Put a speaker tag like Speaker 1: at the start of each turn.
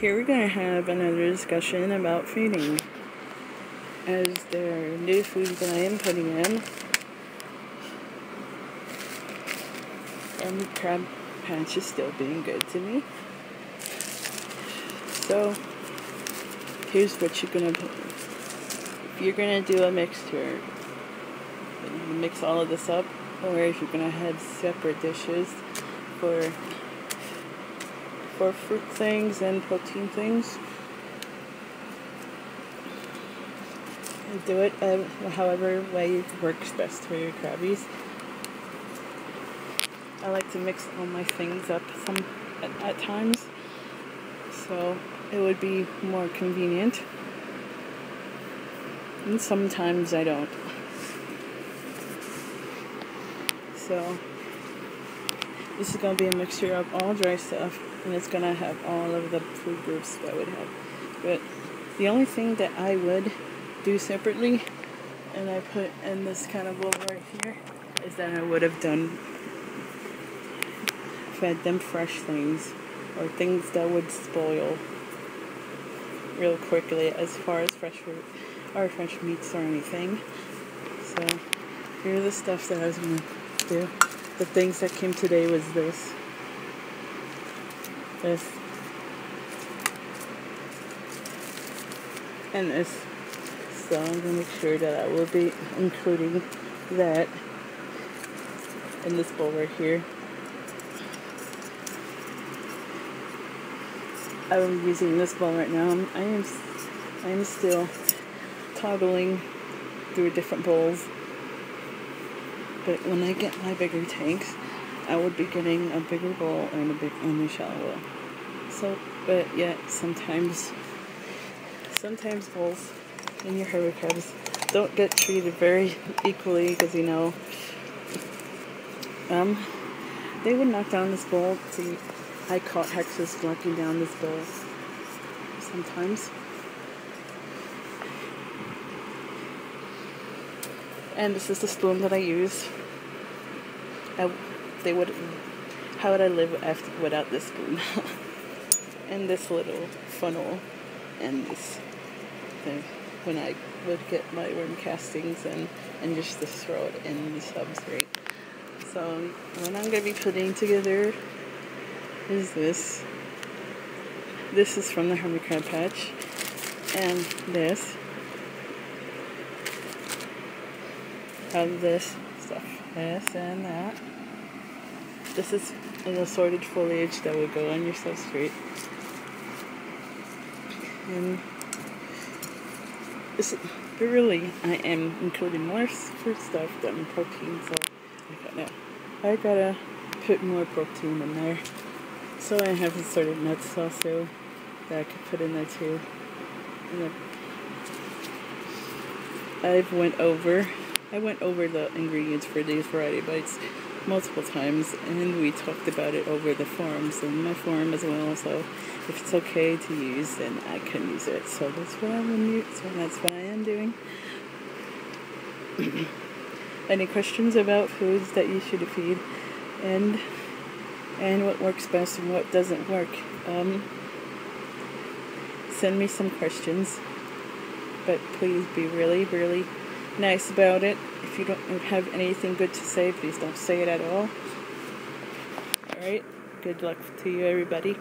Speaker 1: discussion about feeding. As there are new foods that I am putting in, and the crab patch is still being good to me. So, here's what you're gonna put. If you're gonna do a mixture, mix all of this up, or if you're gonna have separate dishes for for fruit things and protein things. Do it uh, however way it works best for your crabbies. I like to mix all my things up some at, at times, so it would be more convenient. And sometimes I don't. So this is going to be a mixture of all dry stuff and it's going to have all of the food groups that would have. But the only thing that I would do separately, and I put in this kind of bowl right here, is that I would have done fed them fresh things or things that would spoil real quickly as far as fresh fruit or fresh meats or anything. So here are the stuff that I was gonna do. The things that came today was this. This. And this. So I'm going to make sure that I will be including that in this bowl right here. I'm using this bowl right now. I am I am still toggling through different bowls but when I get my bigger tanks I would be getting a bigger bowl and a big and a shallow. So, but yet sometimes, sometimes bowls in your hermit don't get treated very equally because you know, um, they would knock down this bowl. See, I caught hexes knocking down this bowl sometimes. And this is the spoon that I use. I, they would how would I live after without this spoon and this little funnel and this thing when I would get my worm castings and and just to throw it in the substrate. So what I'm gonna be putting together is this. This is from the Hermit Crab Patch and this of this stuff. This and that. This is an assorted foliage that will go on your substrate. And this, but really, I am including more fruit stuff than protein, so I gotta, I gotta put more protein in there. So I have assorted nuts also that I could put in there too. I've went over, I went over the ingredients for these variety bites multiple times and we talked about it over the forums and my forum as well so if it's okay to use then I can use it. So that's what I'm so that's what I am doing. Any questions about foods that you should feed? And and what works best and what doesn't work? Um, send me some questions but please be really really nice about it. If you don't have anything good to say, please don't say it at all. Alright, good luck to you, everybody.